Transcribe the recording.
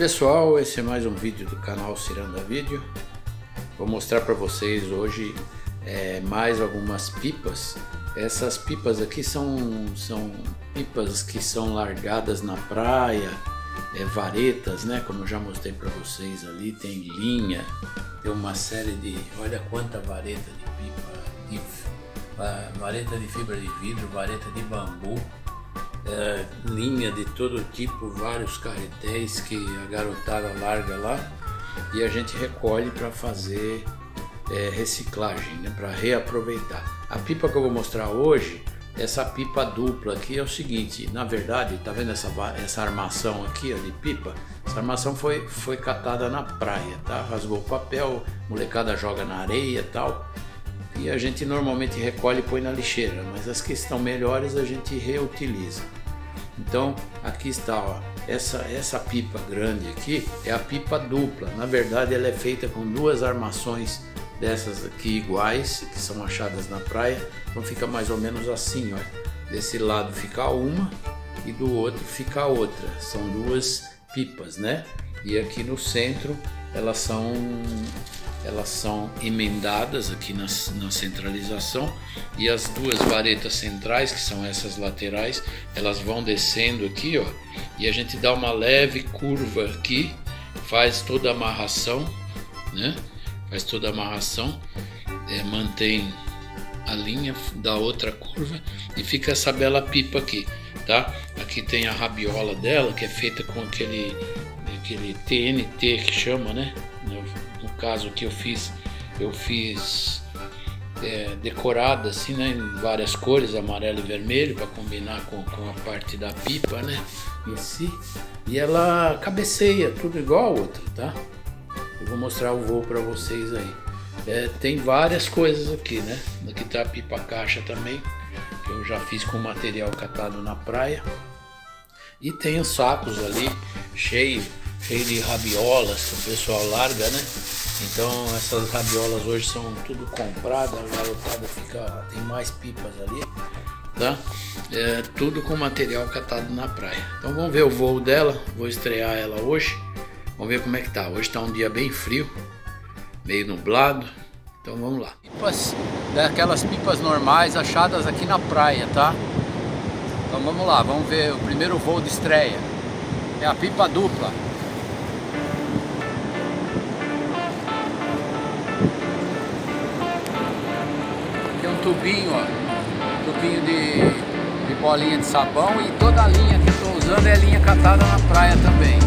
pessoal, esse é mais um vídeo do canal Ciranda Vídeo. Vou mostrar para vocês hoje é, mais algumas pipas. Essas pipas aqui são, são pipas que são largadas na praia, é, varetas, né? Como eu já mostrei para vocês ali, tem linha, tem uma série de, olha quanta vareta de pipa, de, vareta de fibra de vidro, vareta de bambu, é, linha de todo tipo, vários carretéis que a garotada larga lá e a gente recolhe para fazer é, reciclagem, né, para reaproveitar. A pipa que eu vou mostrar hoje, essa pipa dupla aqui é o seguinte, na verdade, tá vendo essa, essa armação aqui ó, de pipa? Essa armação foi, foi catada na praia, tá? Rasgou o papel, molecada joga na areia tal e a gente normalmente recolhe e põe na lixeira, mas as que estão melhores a gente reutiliza. Então aqui está, ó, essa, essa pipa grande aqui é a pipa dupla. Na verdade ela é feita com duas armações dessas aqui iguais, que são achadas na praia. Então fica mais ou menos assim, ó. Desse lado fica uma e do outro fica outra. São duas pipas, né? E aqui no centro elas são elas são emendadas aqui na, na, centralização e as duas varetas centrais, que são essas laterais, elas vão descendo aqui, ó, e a gente dá uma leve curva aqui, faz toda a amarração, né? Faz toda a amarração, é, mantém a linha da outra curva e fica essa bela pipa aqui, tá? Aqui tem a rabiola dela, que é feita com aquele aquele TNT que chama, né? Caso que eu fiz, eu fiz é, decorada assim, né? Em várias cores, amarelo e vermelho, para combinar com, com a parte da pipa, né? Em si. E ela cabeceia, tudo igual a outra, tá? Eu vou mostrar o voo para vocês aí. É, tem várias coisas aqui, né? Aqui tá a pipa caixa também, que eu já fiz com material catado na praia. E tem os sacos ali, cheio cheio de rabiolas que o pessoal larga, né? Então essas rabiolas hoje são tudo compradas, a garotada fica. tem mais pipas ali, tá? É, tudo com material catado na praia. Então vamos ver o voo dela, vou estrear ela hoje. Vamos ver como é que tá. Hoje tá um dia bem frio, meio nublado. Então vamos lá. Pipas, daquelas pipas normais achadas aqui na praia, tá? Então vamos lá, vamos ver o primeiro voo de estreia. É a pipa dupla. Tubinho, ó, tubinho de, de bolinha de sabão e toda a linha que estou usando é linha catada na praia também.